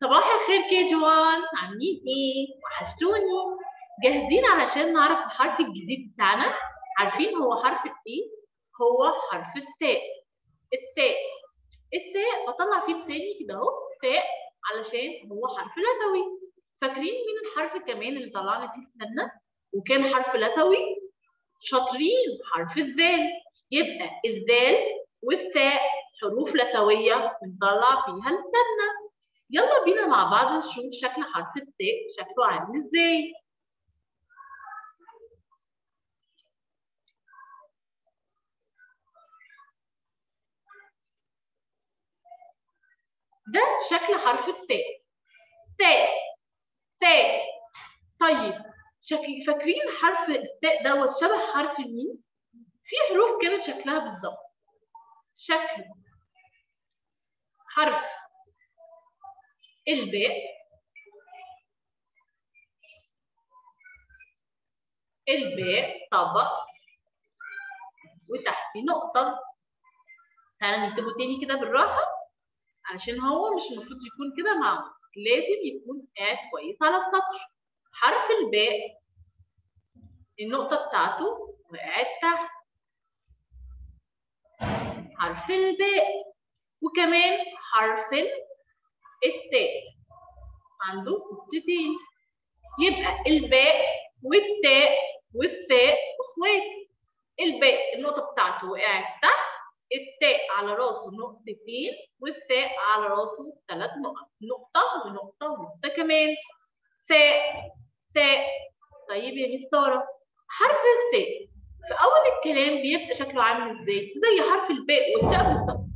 صباح الخير كي جوان. عاملين إيه؟ وحشتوني. جاهزين علشان نعرف الحرف الجديد بتاعنا؟ عارفين هو حرف إيه؟ هو حرف الثاء الثاء الثاء بطلع فيه الثاني كده اهو. ثاء علشان هو حرف لثوي فاكرين مين الحرف كمان اللي طلعنا فيه؟ السنة وكان حرف لثوي؟ شاطرين. حرف الذال. يبقى الذال والثاء حروف لثوية بنطلع فيها السنة. يلا بينا مع بعض نشوف شكل حرف الثاء شكله عامل إزاي. ده شكل حرف الثاء ثاء ثاء طيب شكل فاكرين حرف الثاء دوت شبه حرف الميم في حروف كانت شكلها بالظبط. شكل. حرف. الباء الباء طبق. وتحتيه نقطة. تعالى نكتبه تاني كده بالراحة علشان هو مش المفروض يكون كده معمول لازم يكون قاعد كويس على السطر حرف الباء. النقطة بتاعته وقعت تحت. حرف الباء. وكمان حرف التاء عنده نقطتين يبقى الباء والتاء والثاء أخوات. الباء النقطة بتاعته وقعت تحت التاء على راسه نقطتين والثاء على راسه ثلاث نقط. نقطة ونقطة ونقطة كمان. ثاء ثاء طيب يا ميس سارة حرف الثاء في أول الكلام بيبقى شكله عامل إزاي؟ زي حرف الباء والتاء بالظبط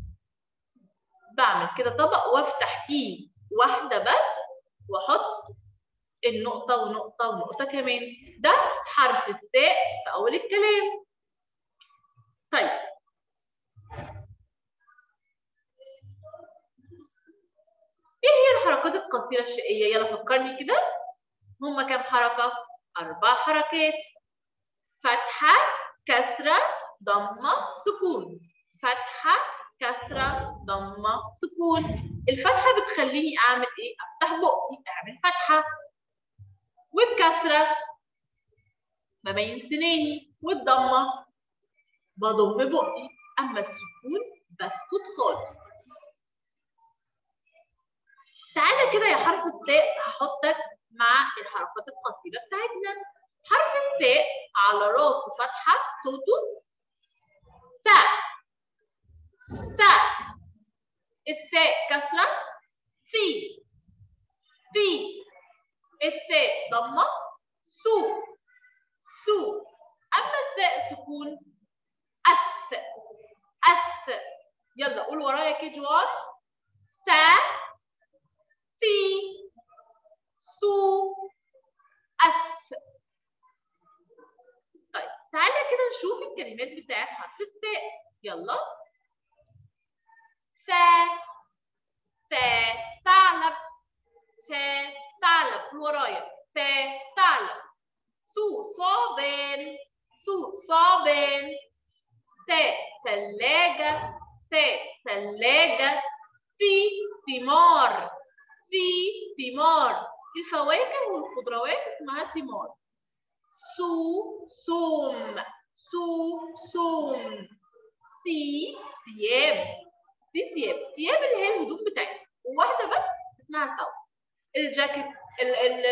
بعمل كده طبق وافتح فيه واحدة بس وأحط النقطة ونقطة ونقطة كمان. ده حرف الثاء في أول الكلام. طيب. إيه هي الحركات القصيرة الشقية؟ يلا فكرني كده. هما كام حركة؟ أربع حركات. فتحة كسرة ضمة سكون. ضمة سكون. الفتحة بتخليني أعمل إيه؟ أفتح بقي أعمل فتحة. والكسرة ببين سناني والضمة. بضم بقي أما السكون بسكت خالص. تعالى كده يا حرف التاء هحطك مع الحركات القصيرة بتاعتنا حرف التاء على راسه فتحة صوته تاء تاء الثاء كسرة في في ضمة سو. سو. أما الثاء سكون أث أث يلا قول ورايا كده جوار. سا. في سو. أث طيب تعالى كده نشوف الكلمات بتاعت حرف الثاء يلا سا سا ثعلب سا ثعلب قول ورايا سا ثعلب سو ثعبان سو ثعبان سا ثلاجة سا ثلاجة في ثمار في ثمار الفواكه والخضروات اسمها ثمار سو ثوم. سو ثوم. سي ثياب. سي ثياب. ثياب اللي هي الهدوم بتاعتنا وواحدة بس اسمها ثوب الجاكيت ال ال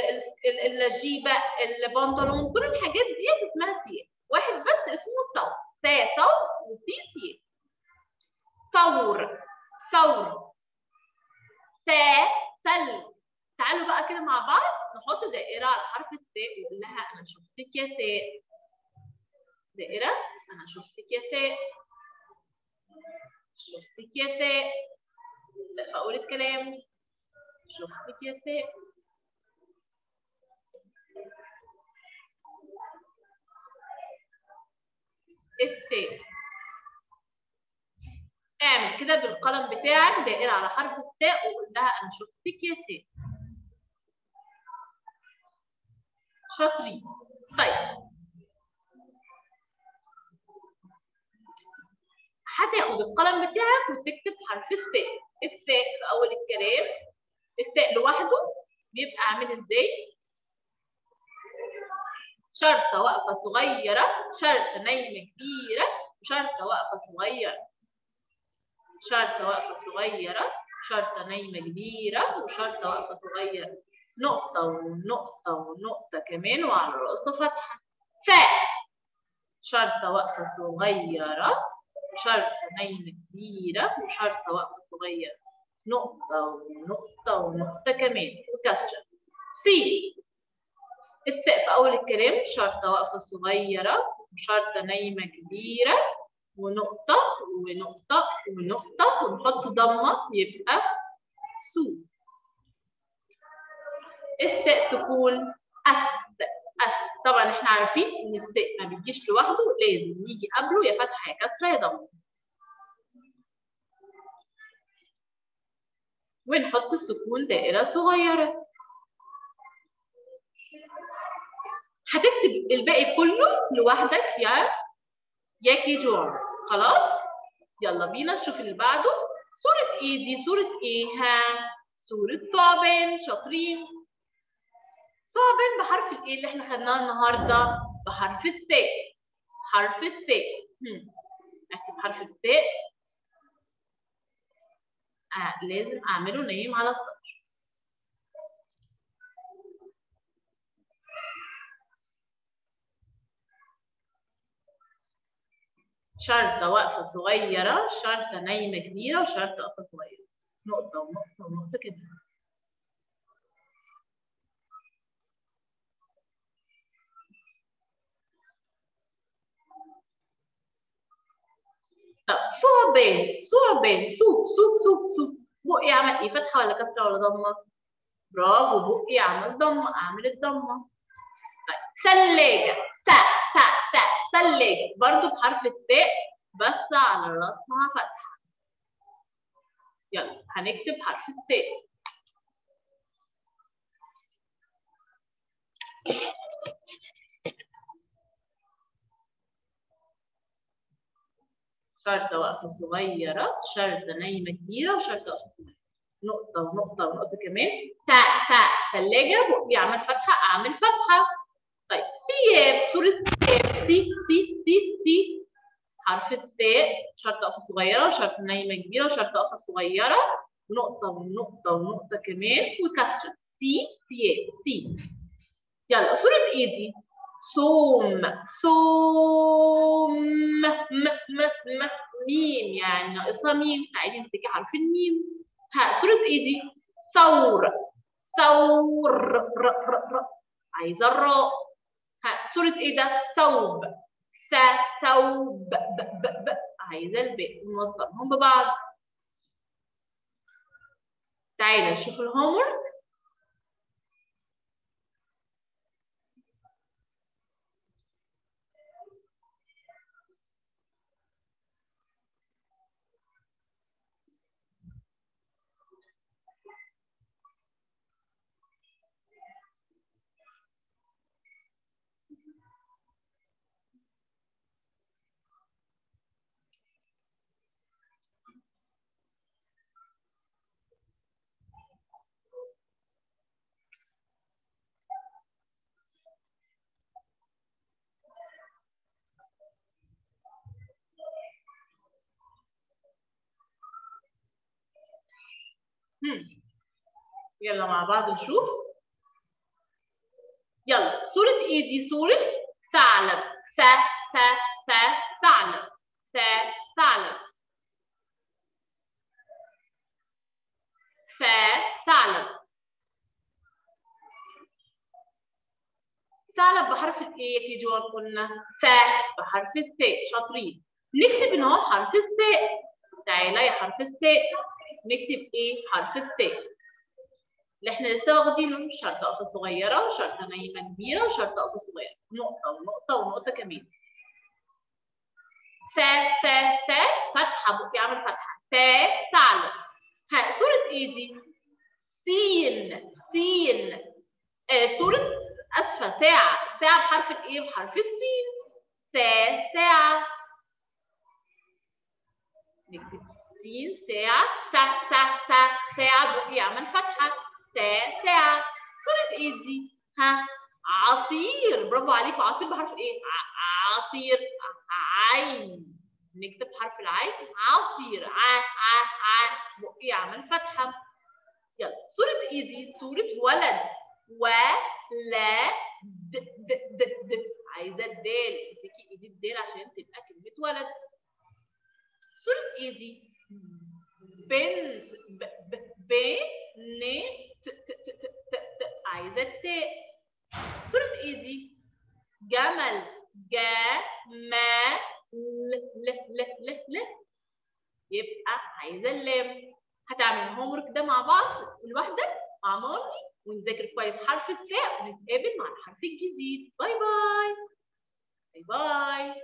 ال الجيبة البنطلون كل الحاجات دي اسمها ثياب. واحد بس اسمه ثوب سا ثوب وسي ثياب. ثور ثور سا تعالوا بقى كده مع بعض نحط دائرة على حرف الثاء ونقول لها أنا شفتك يا ثاء دائرة أنا شفتك يا ثاء شفتك يا ثاء لا أول الكلام. شفتك يا ثاء الثاء اعمل كده بالقلم بتاعك دائرة على حرف الثاء وقول لها أنا شفتك يا ثاء شاطرين. طيب. هتاخد القلم بتاعك وتكتب حرف الثاء الثاء في أول الكلام التاء لوحده بيبقى عامل إزاي؟ شرطة واقفة صغيرة شرطة نايمة كبيرة وشرطة واقفة صغيرة. شرطة واقفة صغيرة شرطة نايمة كبيرة وشرطة واقفة صغيرة. نقطة ونقطة ونقطة كمان وعلى رأسه فتحة. فاء شرطة واقفة صغيرة شرطة نايمة كبيرة وشرطة واقفة صغيرة. نقطة ونقطة ونقطة كمان. وكسرة. سي الساء في أول الكلام. شرطة واقفة صغيرة وشرطة نايمة كبيرة ونقطة ونقطة ونقطة ونحط ضمة يبقى سو. الثاء سكون أث. أث. طبعا إحنا عارفين إن الثاء ما بيجيش لوحده لازم يجي قبله يا فتحة يا كسرة يا ضمة. ونحط السكون دائرة صغيرة. هتكتب الباقي كله لوحدك يا يا KG one خلاص؟ يلا بينا نشوف اللي بعده. صورة إيه دي صورة إيه ها. صورة ثعبان شاطرين. ثعبان بحرف الايه اللي إحنا خدناه النهارده بحرف الثاء حرف الثاء أكتب حرف الثاء آه لازم أعمله نايم على السطر. شرطة واقفة صغيرة شرطة نايمة كبيرة وشرطة واقفة صغيرة. نقطة ونقطة ونقطة كده. طب ثعبان ثعبان سوق سوق سوق سوق بقي عمل إيه؟ فتحة ولا كسرة ولا ضمة؟ برافو بقي عمل ضمة اعمل الضمة. طيب ثلاجة. تاء تاء تاء ثلاجة برضو بحرف التاء بس على راسها فتحة. يلا هنكتب حرف التاء. شرطة واقفة صغيرة شرطة نايمة كبيرة وشرطة واقفة صغيرة. نقطة ونقطة ونقطة كمان. تاء تاء ثلاجة بقي أعمل فتحة أعمل فتحة. طيب ثياب صورة سي سي سي سي حرف الثاء شرطة واقفة صغيرة وشرطة نايمة كبيرة وشرطة واقفة صغيرة. نقطة ونقطة ونقطة كمان. وكسرة. سي ثياب سي يلا صورة إيه دي؟ ثوم. ثوم. م م م ميم. يعني ناقصها ميم. تعالي نمسكي حرف الميم. ها صورة إيه دي؟ ثور ثور عايزة الراء. ها صورة إيه ده؟ ثوب. ثوب. ب ب ب عايزة الباء نوصلهم ببعض. تعالى نشوف الهومورك يلا مع بعض نشوف. يلا صورة إيه دي؟ صورة ثعلب. ث ث ث ثعلب. ث ثعلب. ث ثعلب. ثعلب بحرف الايه في جواب قلنا. ث بحرف الثاء شاطرين. نكتب إن هو حرف الثاء تعالى يا حرف الثاء نكتب إيه حرف الثاء اللي إحنا لسه واخدينه شرطه واقفه صغيرة وشرطه نايمة كبيرة وشرطه واقفه صغيرة. نقطة ونقطة ونقطة كمان. ث ث ث فتحة. بقي أعمل فتحة. ث ثعلب. ها صورة إيه دي. سين. سين. آه صورة اسفه ساعة. ساعة بحرف الايه بحرف السين س ساعه نكتب سين ساعة سا سا سا ساعة بقي يعمل فتحة. easy ها؟ عصير. برافو عليك. عصير بحرف إيه؟ عصير. عين. نكتب حرف العين. عصير. ع ع ع. بقي فتحة. يلا. صورة easy صورة ولد. و لا د د د د. عايزة الدال. امسكي إيدي الدال عشان تبقى كلمة ولد. صورة ايزي بنت ب ن ت ت ت عايزة التاء صورة ايزي جمل. جا ما ل ل ل ل يبقى عايزة اللام. هتعمل ال homework ده مع بعض. لوحدك مع mommy ونذاكر كويس حرف التاء ونتقابل مع الحرف الجديد. bye bye. bye bye.